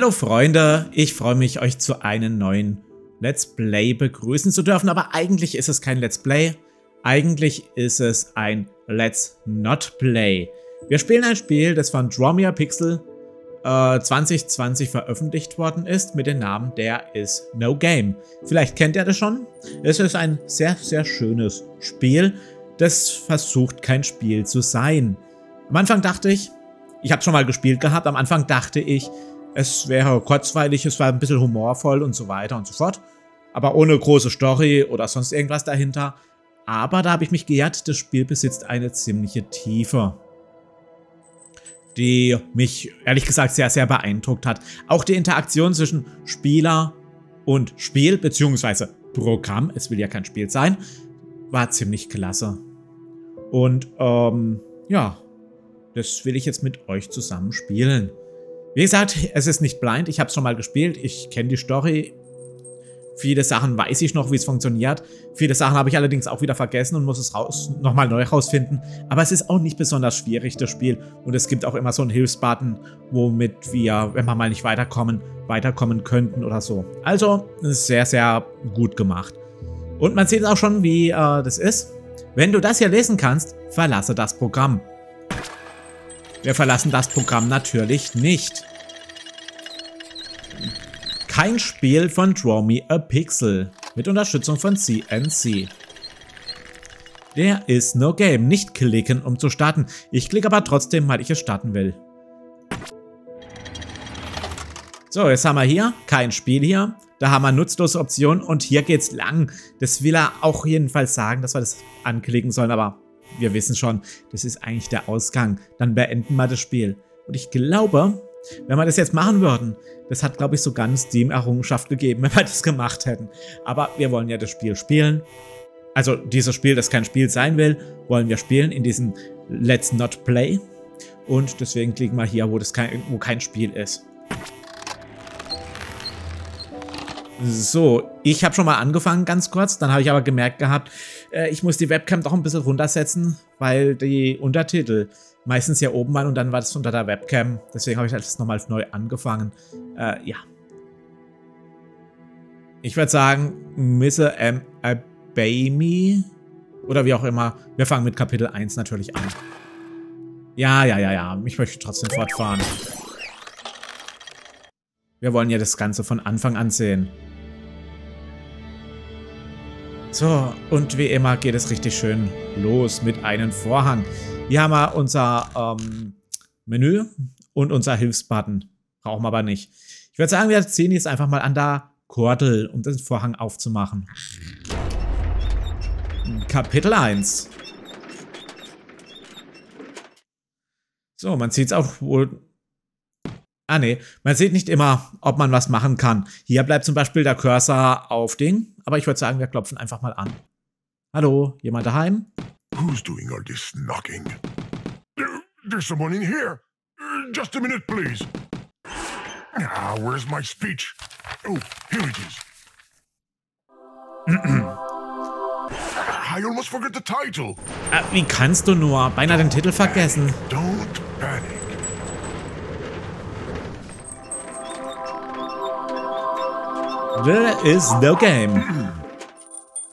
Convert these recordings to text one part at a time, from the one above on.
Hallo Freunde, ich freue mich, euch zu einem neuen Let's Play begrüßen zu dürfen, aber eigentlich ist es kein Let's Play, eigentlich ist es ein Let's Not Play. Wir spielen ein Spiel, das von Dromia Pixel äh, 2020 veröffentlicht worden ist, mit dem Namen Der ist No Game. Vielleicht kennt ihr das schon. Es ist ein sehr, sehr schönes Spiel, das versucht kein Spiel zu sein. Am Anfang dachte ich, ich habe schon mal gespielt gehabt, am Anfang dachte ich, es wäre kurzweilig, es war ein bisschen humorvoll und so weiter und so fort. Aber ohne große Story oder sonst irgendwas dahinter. Aber da habe ich mich geehrt, das Spiel besitzt eine ziemliche Tiefe. Die mich ehrlich gesagt sehr, sehr beeindruckt hat. Auch die Interaktion zwischen Spieler und Spiel, beziehungsweise Programm, es will ja kein Spiel sein, war ziemlich klasse. Und ähm, ja, das will ich jetzt mit euch zusammen spielen. Wie gesagt, es ist nicht blind, ich habe es schon mal gespielt, ich kenne die Story. Viele Sachen weiß ich noch, wie es funktioniert. Viele Sachen habe ich allerdings auch wieder vergessen und muss es raus, nochmal neu rausfinden. Aber es ist auch nicht besonders schwierig, das Spiel. Und es gibt auch immer so einen Hilfsbutton, womit wir, wenn wir mal nicht weiterkommen, weiterkommen könnten oder so. Also, sehr, sehr gut gemacht. Und man sieht auch schon, wie äh, das ist. Wenn du das hier lesen kannst, verlasse das Programm. Wir verlassen das Programm natürlich nicht. Kein Spiel von Draw Me a Pixel mit Unterstützung von CNC. Der ist no game. Nicht klicken, um zu starten. Ich klicke aber trotzdem, weil ich es starten will. So, jetzt haben wir hier kein Spiel hier. Da haben wir nutzlose Optionen und hier geht's lang. Das will er auch jedenfalls sagen, dass wir das anklicken sollen, aber wir wissen schon, das ist eigentlich der Ausgang. Dann beenden wir das Spiel. Und ich glaube, wenn wir das jetzt machen würden, das hat, glaube ich, sogar eine Steam-Errungenschaft gegeben, wenn wir das gemacht hätten. Aber wir wollen ja das Spiel spielen. Also dieses Spiel, das kein Spiel sein will, wollen wir spielen in diesem Let's Not Play. Und deswegen klicken wir hier, wo, das kein, wo kein Spiel ist. So, ich habe schon mal angefangen ganz kurz, dann habe ich aber gemerkt gehabt, äh, ich muss die Webcam doch ein bisschen runtersetzen, weil die Untertitel meistens hier oben waren und dann war das unter der Webcam. Deswegen habe ich das nochmal neu angefangen. Äh, ja. Ich würde sagen, Mr. M. Obey oder wie auch immer. Wir fangen mit Kapitel 1 natürlich an. Ja, ja, ja, ja. Ich möchte trotzdem fortfahren. Wir wollen ja das Ganze von Anfang an sehen. So, und wie immer geht es richtig schön los mit einem Vorhang. Hier haben wir unser ähm, Menü und unser Hilfsbutton. Brauchen wir aber nicht. Ich würde sagen, wir ziehen jetzt einfach mal an der Kordel, um den Vorhang aufzumachen. Kapitel 1. So, man sieht es auch wohl Ah ne, man sieht nicht immer, ob man was machen kann. Hier bleibt zum Beispiel der Cursor auf Ding, aber ich würde sagen, wir klopfen einfach mal an. Hallo, jemand daheim? Who's doing all this knocking? There, there's someone in here. Just a minute, please. Ah, where's my speech? Oh, here it is. I almost forgot the title. Ah, wie kannst du nur? Beinahe den Titel vergessen. Don't panic. There is no game.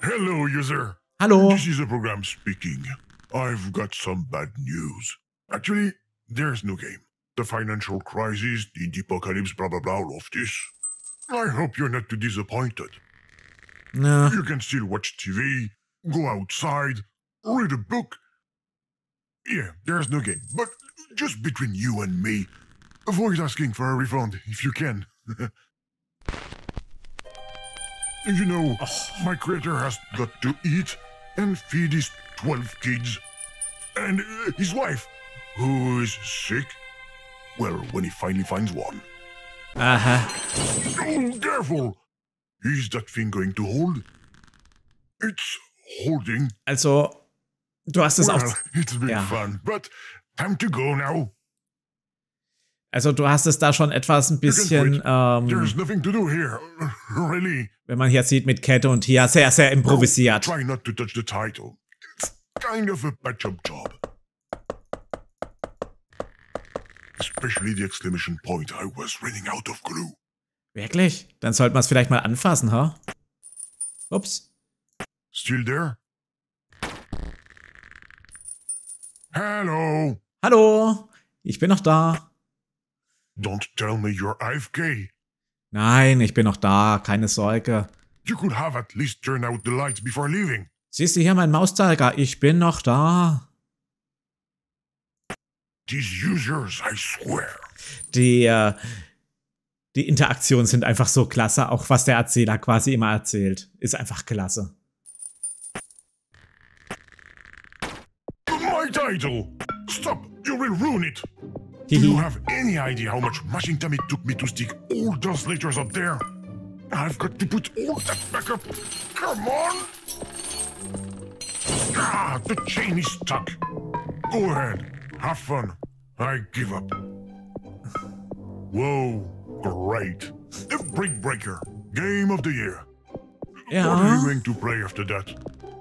Hello, user. Hello. This is a program speaking. I've got some bad news. Actually, there's no game. The financial crisis, the apocalypse, blah blah blah, all of this. I hope you're not too disappointed. No. You can still watch TV, go outside, read a book. Yeah, there's no game. But just between you and me, avoid asking for a refund if you can. you know, my creator has got to eat and feed his 12 kids. And uh, his wife, who is sick. Well, when he finally finds one. Uh-huh. Oh, careful! Is that thing going to hold? It's holding. Also, du hast es Well, auch... it's been Ja. fun, but time to go now. Also, du hast es da schon etwas ein bisschen... Ähm, nothing to do here, really. wenn man hier sieht mit Kette und hier sehr, sehr improvisiert. It's kind of a patch-up job. especially the exclamation point. I was running out of glue. Wirklich? Dann sollten wir es vielleicht mal anfassen, ha? Ups. Still there? Hello. Hallo, ich bin noch da. Don't tell me you're AFK. Nein, ich bin noch da, keine Sorge. You could have at least turned out the lights before leaving. Siehst du hier meinen Mauszeiger? Ich bin noch da. These users, I swear. Die, äh, die Interaktionen sind einfach so klasse, auch was der Erzähler quasi immer erzählt. Ist einfach klasse. My title! Stop! You will ruin it! Do you have any idea how much mashing time it took me to stick all those letters up there? I've got to put all that back up. Come on! Ah, the chain is stuck. Go ahead. Have fun. I give up. Whoa, great. The Brick Breaker. Game of the year. What are you going to play after that?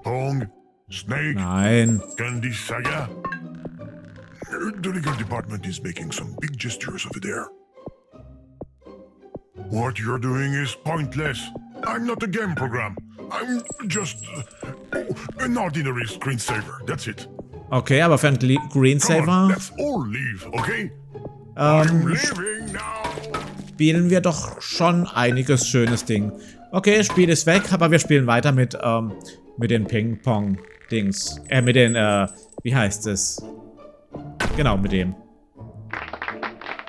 Pong? Snake? Nein. Candy Saga? The legal department is making some big gestures over there. What you're doing is pointless. I'm not a game program. I'm just an ordinary screensaver. That's it. Okay, aber für einen Gle- Come on, Greensaver let's all leave, okay? ähm, I'm leaving now. spielen wir doch schon einiges schönes Ding. Okay, Spiel ist weg, aber wir spielen weiter mit, ähm, mit den Ping-Pong-Dings. Äh, mit den, äh, wie heißt es? Genau, mit dem.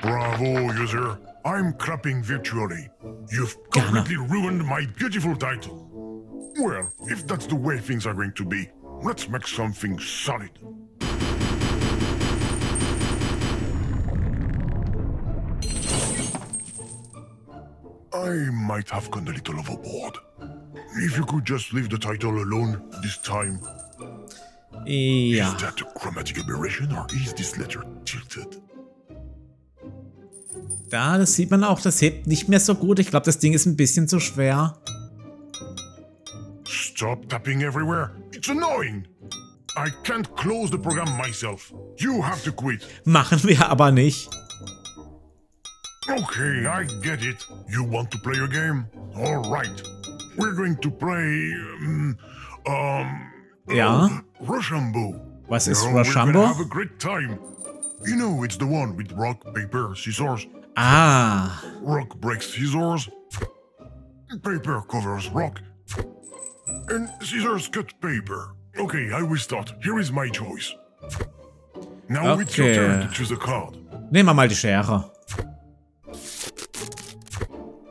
Bravo, user. I'm clapping virtually. You've Gerne. completely ruined my beautiful title. Well, if that's the way things are going to be, let's make something solid. I might have gone a little overboard. If you could just leave the title alone this time. Ja. Is that a chromatic aberration or is this letter tilted? Da, das sieht man auch, das hebt nicht mehr so gut. Ich glaube, das Ding ist ein bisschen zu schwer. Stop tapping everywhere. It's annoying. I can't close the program myself. You have to quit. Machen wir aber nicht. Okay, I get it. You want to play a game? All right. We're going to play um, um Ja. uh, Rochambeau. Was ist You know, Rochambeau? have a great time. You know, it's the one with rock, paper, scissors. Ah, Rock breaks scissors. Paper covers rock. And scissors cut paper. Okay, I will start. Here is my choice. Now it's your turn to choose a card. nehmen wir mal die Schere.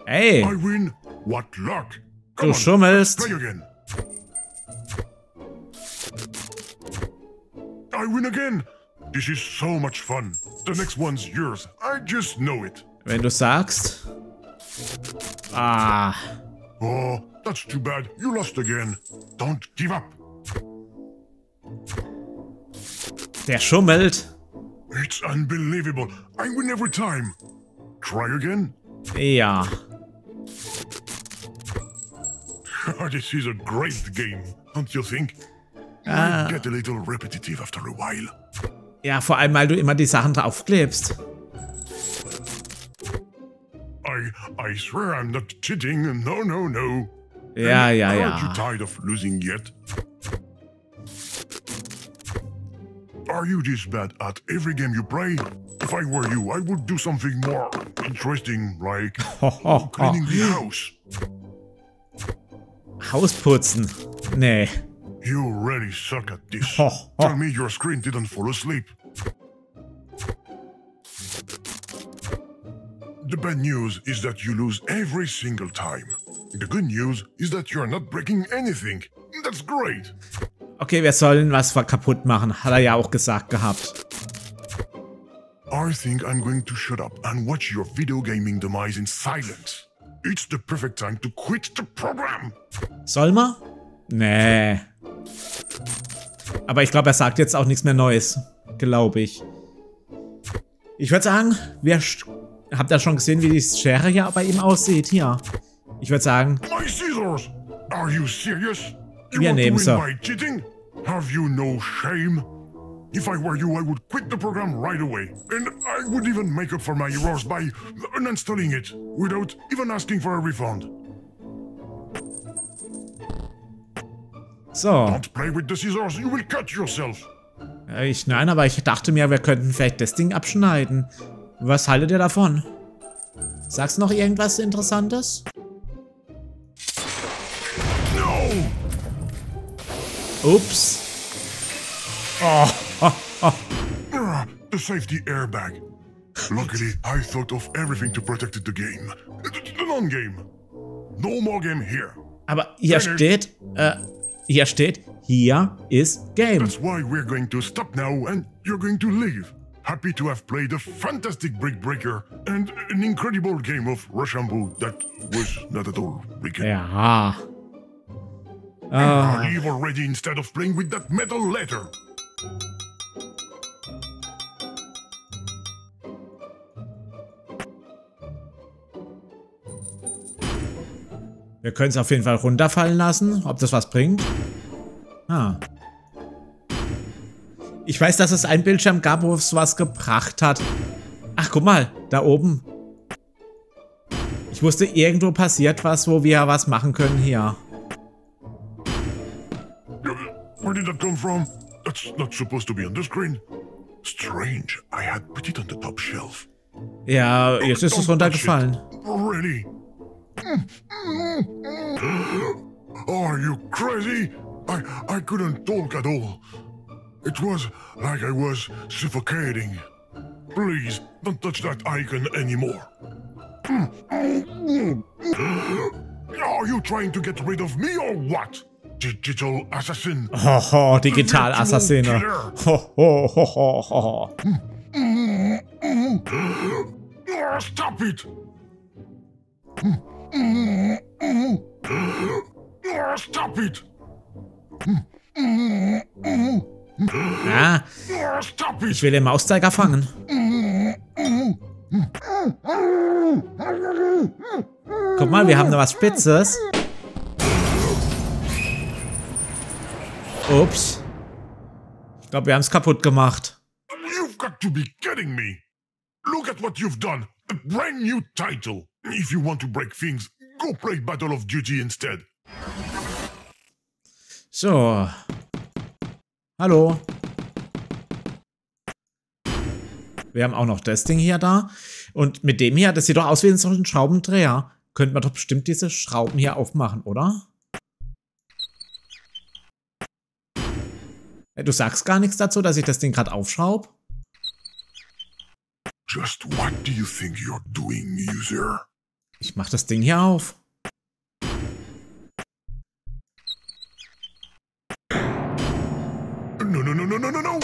Hey, I win. What luck. du on, schummelst. play again. I win again. This is so much fun. The next one's yours. I just know it. Wenn du sagst. Ah, Oh, that's too bad. You lost again. Don't give up. der schummelt. It's unbelievable. I win every time. Try again. Ja. this is a great game, don't you think? Ah. Might get a little repetitive after a while. Ja, vor allem, weil du immer die Sachen draufklebst. I I swear I'm not cheating. No, no, no. Ja, ja, Aren't you ja. tired of losing yet? Are you this bad at every game you play? If I were you, I would do something more interesting, like cleaning the house. Hausputzen. Nee. You really suck at this. Tell me your screen didn't fall asleep. The bad news is that you lose every single time. The good news is that you're not breaking anything. That's great. Okay, wir sollen was kaputt machen. Hat er ja auch gesagt gehabt. I think I'm going to shut up and watch your video gaming demise in silence. It's the perfect time to quit the program. Soll man? Nee. Aber ich glaube, er sagt jetzt auch nichts mehr Neues. Glaube ich. Ich würde sagen, wir habt ihr schon gesehen, wie die Schere hier bei ihm aussieht? Hier. Ich würde sagen, My scissors! Are you serious? You Wir nehmen sie. Have you no shame? If I were you, I would quit the program right away. And I would even make up for my errors by uninstalling it, without even asking for a refund. Yourself. Ich, nein, aber ich dachte mir, wir könnten vielleicht das Ding abschneiden. Was haltet ihr davon? Sagst du noch irgendwas Interessantes? No! Ups. Oh, oh, oh. The safety airbag. Luckily, I thought of everything to protect the game. The non-game. No more game here. Aber hier steht, äh, hier steht, hier ist Game. That's why we're going to stop now and you're going to leave. Happy to have played a fantastic Brick Breaker and an incredible game of Rochambeau that was not at all wicked. Ja. Ah, Ah, leave already instead of playing with that metal letter. Wir können es auf jeden Fall runterfallen lassen. Ob das was bringt? Ah. Ich weiß, dass es einen Bildschirm gab, wo es was gebracht hat. Ach, guck mal, da oben. Ich wusste, irgendwo passiert was, wo wir was machen können hier. Where did that come from? That's not supposed to be on the screen. Strange. I had put it on the top shelf. Ja, jetzt ist es runtergefallen. Really? Are you crazy? I I couldn't talk at all. It was like I was suffocating. Please don't touch that icon anymore. Are you trying to get rid of me or what? Digital assassin. Hoho, Digital-Assassine. Hoho, hoho, hoho. Ah, Stop it! Stop it! Ja, ich will den Mauszeiger fangen. Guck mal, wir haben da was Spitzes. Ups. Ich glaube, wir haben es kaputt gemacht. You've got to be kidding me! Look at what you've done! A brand new title! If you want to break things, go play Battle of Duty instead. So. Hallo. Wir haben auch noch das Ding hier da. Und mit dem hier, das sieht doch aus wie so ein Schraubendreher. Könnte man doch bestimmt diese Schrauben hier aufmachen, oder? Du sagst gar nichts dazu, dass ich das Ding gerade aufschraube? Just what do you think you're doing, user? Ich mach das Ding hier auf. No, no, no, no, no, no, no!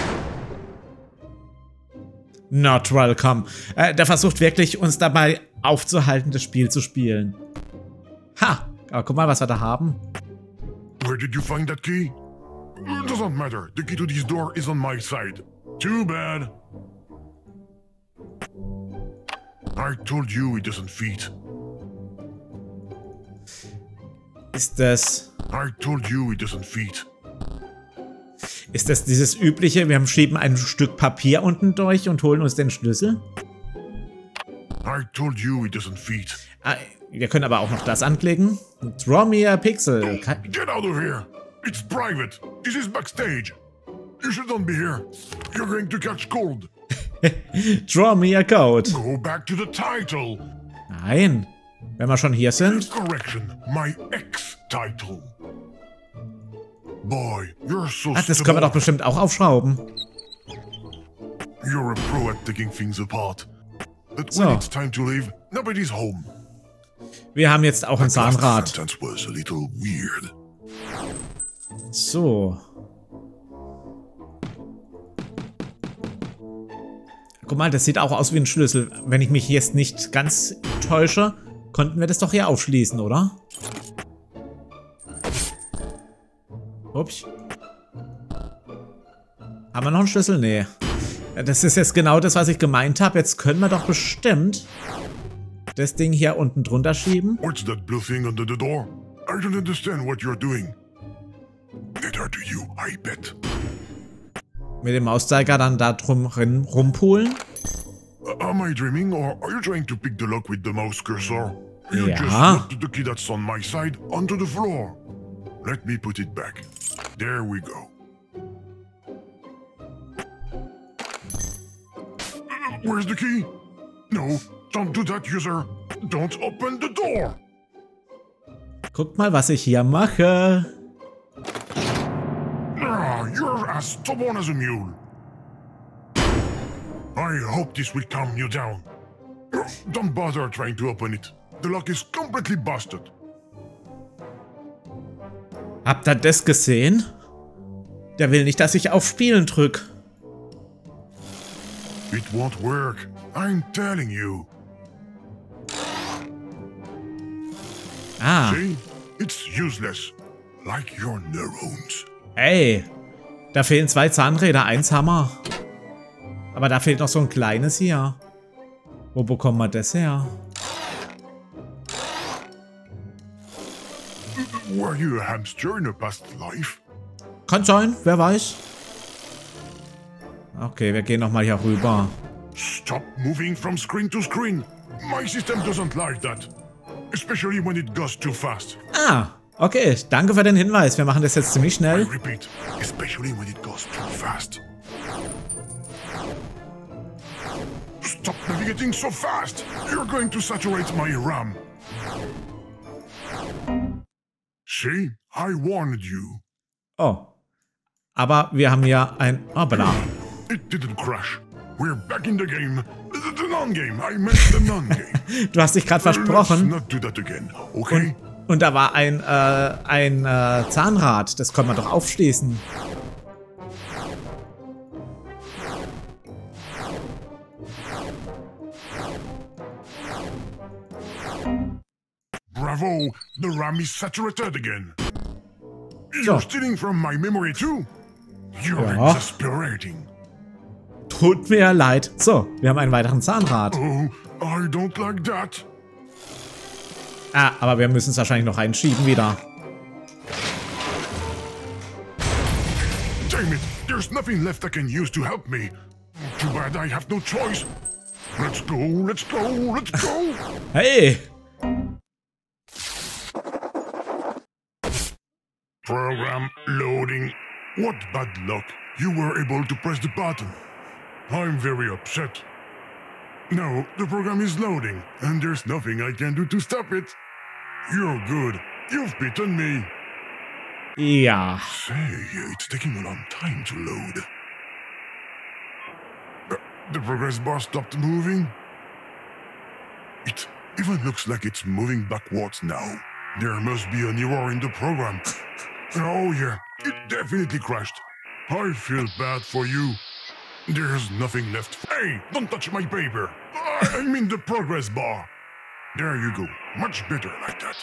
Not welcome. Äh, der versucht wirklich, uns dabei aufzuhalten, das Spiel zu spielen. Ha! Aber guck mal, was wir da haben. Where did you find that key? It doesn't matter. The key to this door is on my side. Too bad. I told you it doesn't fit. Ist das... I told you it doesn't fit. Ist das dieses übliche, wir schieben ein Stück Papier unten durch und holen uns den Schlüssel? I told you it doesn't fit. Ah, wir können aber auch noch das anklicken. Draw me a pixel. Ke- Get out of here! It's private. This is backstage. You shouldn't be here. You're going to catch cold. Draw me a code. Go back to the title. Nein. Wenn wir schon hier sind. Correction. My ex-title. Boy, you're so Ach, das können wir doch bestimmt auch aufschrauben. You're a pro at taking things apart. But So. when it's time to leave, nobody's home. Wir haben jetzt auch ein Zahnrad. So. Guck mal, das sieht auch aus wie ein Schlüssel. Wenn ich mich jetzt nicht ganz täusche, konnten wir das doch hier aufschließen, oder? Ups. Haben wir noch einen Schlüssel? Nee. Das ist jetzt genau das, was ich gemeint habe. Jetzt können wir doch bestimmt das Ding hier unten drunter schieben. What's that blue thing under the door? I don't understand what you're doing. Neither do you, I bet. Mit dem Mauszeiger dann da drum rumpulen? Am I dreaming or are you trying to pick the lock with the mouse cursor? You Ja. just knocked the key that's on my side onto the floor. Let me put it back. There we go. Where's the key? No, don't do that, user. Don't open the door. Guckt mal, was ich hier mache. Ah, you're as stubborn as a mule. I hope this will calm you down. Don't bother trying to open it. The lock is completely busted. Habt ihr das gesehen? Der will nicht, dass ich auf Spielen drück. It won't work. I'm telling you. Ah, See? It's useless. Like your neurons. ey. Da fehlen zwei Zahnräder, eins Hammer. Aber da fehlt noch so ein kleines hier. Wo bekommen wir das her? Were you a hamster in a past life? Kann sein, wer weiß. Okay, wir gehen nochmal hier rüber. Stop moving from screen to screen. My system doesn't like that. Especially when it goes too fast. Ah, okay. Danke für den Hinweis. Wir machen das jetzt ziemlich I schnell. repeat, especially when it goes too fast. Stop navigating so fast! You're going to saturate my RAM. See? I warned you. Oh. Aber wir haben ja ein... Oh, bla. It didn't crash. We're back in the game. The, non-game. I meant the non-game. Du hast dich gerade Let's versprochen. not do that again, okay? Und da war ein, äh, ein äh, Zahnrad. Das kann man doch aufschließen. Bravo! The RAM is saturated again. So. You're stealing from my memory too? You're Ja. exasperating. Tut mir leid. So, wir haben einen weiteren Zahnrad. Oh, I don't like that. Ah, aber wir müssen es wahrscheinlich noch einschieben wieder. Damn it! There's nothing left I can use to help me. Too bad I have no choice. Let's go, let's go, let's go! Hey! Program loading. What bad luck. You were able to press the button. I'm very upset. No, the program is loading, and there's nothing I can do to stop it. You're good. You've beaten me. Yeah. Say, it's taking a long time to load. Uh, the progress bar stopped moving. It even looks like it's moving backwards now. There must be an error in the program. Oh yeah, it definitely crashed. I feel bad for you. There's nothing left. Hey, don't touch my paper. I mean the progress bar. There you go. Much better like that.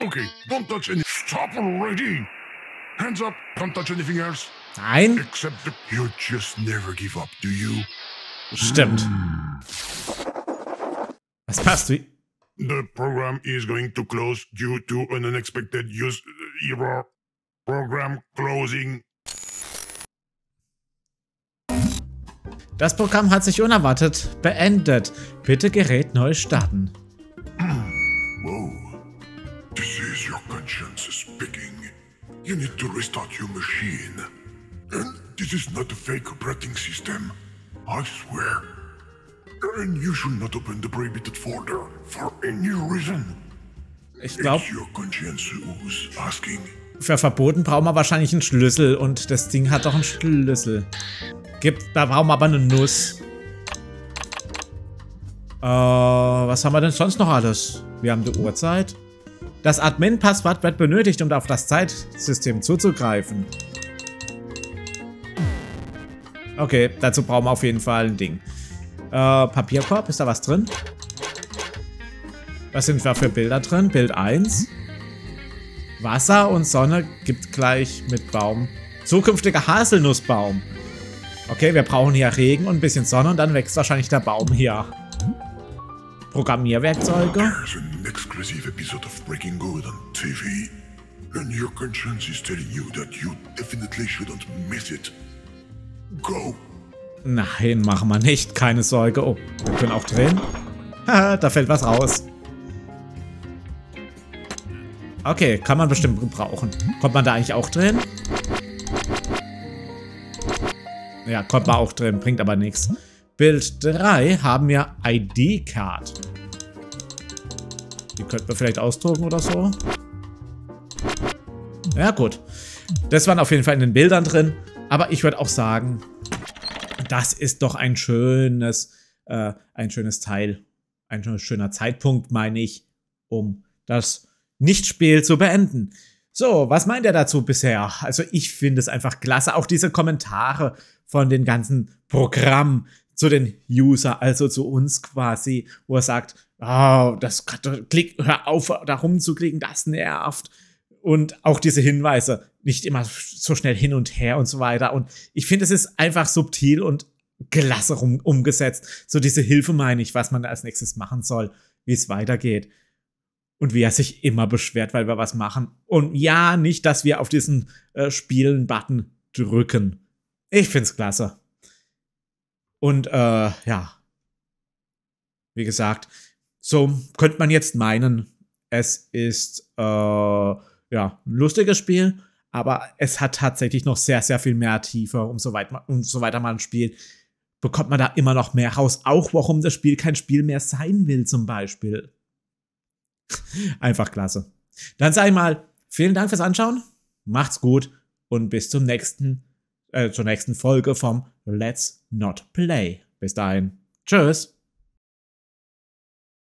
Okay, don't touch any. Stop already! Hands up, don't touch anything else. Nein? Except the. You just never give up, do you? Stimmt. Was passt wie? The program is going to close due to an unexpected use error. Program closing. Das Programm hat sich unerwartet beendet. Bitte Gerät neu starten. Whoa. This is your conscience speaking. You need to restart your machine. And this is not a fake operating system. I swear. And you should not open the prohibited folder for any reason. Ich glaube, It's your conscience who's asking. Für verboten brauchen wir wahrscheinlich einen Schlüssel. Und das Ding hat doch einen Schlüssel. Gibt, da brauchen wir aber eine Nuss. Äh, was haben wir denn sonst noch alles? Wir haben die Uhrzeit. Das Admin-Passwort wird benötigt, um auf das Zeitsystem zuzugreifen. Okay, dazu brauchen wir auf jeden Fall ein Ding. Äh, Papierkorb, ist da was drin? Was sind da für Bilder drin? Bild 1. Wasser und Sonne gibt gleich mit Baum. Zukünftiger Haselnussbaum. Okay, wir brauchen hier Regen und ein bisschen Sonne und dann wächst wahrscheinlich der Baum hier. Programmierwerkzeuge. There's an exclusive episode of Breaking Good on TV. And your conscience is telling you that you definitely shouldn't miss it. Go. Nein, machen wir nicht. Keine Sorge. Oh, wir können auch drehen. Haha, da fällt was raus. Okay, kann man bestimmt gebrauchen. Kommt man da eigentlich auch drin? Ja, kommt man auch drin, bringt aber nichts. Bild 3 haben wir ID-Card. Die könnten wir vielleicht ausdrucken oder so. Ja, gut. Das waren auf jeden Fall in den Bildern drin. Aber ich würde auch sagen, das ist doch ein schönes, äh, ein schönes Teil. Ein schöner Zeitpunkt, meine ich, um das Nichtspiel zu beenden. So, was meint er dazu bisher? Also ich finde es einfach klasse. Auch diese Kommentare von den ganzen Programmen zu den User, also zu uns quasi, wo er sagt, oh, das klick, hör auf, da rumzuklicken, das nervt. Und auch diese Hinweise, nicht immer so schnell hin und her und so weiter. Und ich finde, es ist einfach subtil und klasse rum, umgesetzt. So diese Hilfe meine ich, was man als nächstes machen soll, wie es weitergeht. Und wie er sich immer beschwert, weil wir was machen. Und ja, nicht, dass wir auf diesen äh, Spielen-Button drücken. Ich find's klasse. Und äh, ja, wie gesagt, so könnte man jetzt meinen, es ist äh, ja ein lustiges Spiel, aber es hat tatsächlich noch sehr, sehr viel mehr Tiefe. Umso, weit, umso weiter man spielt, bekommt man da immer noch mehr raus. Auch warum das Spiel kein Spiel mehr sein will, zum Beispiel. Einfach klasse. Dann sage ich mal, vielen Dank fürs Anschauen. Macht's gut und bis zum nächsten, äh, zur nächsten Folge vom Let's Not Play. Bis dahin. Tschüss.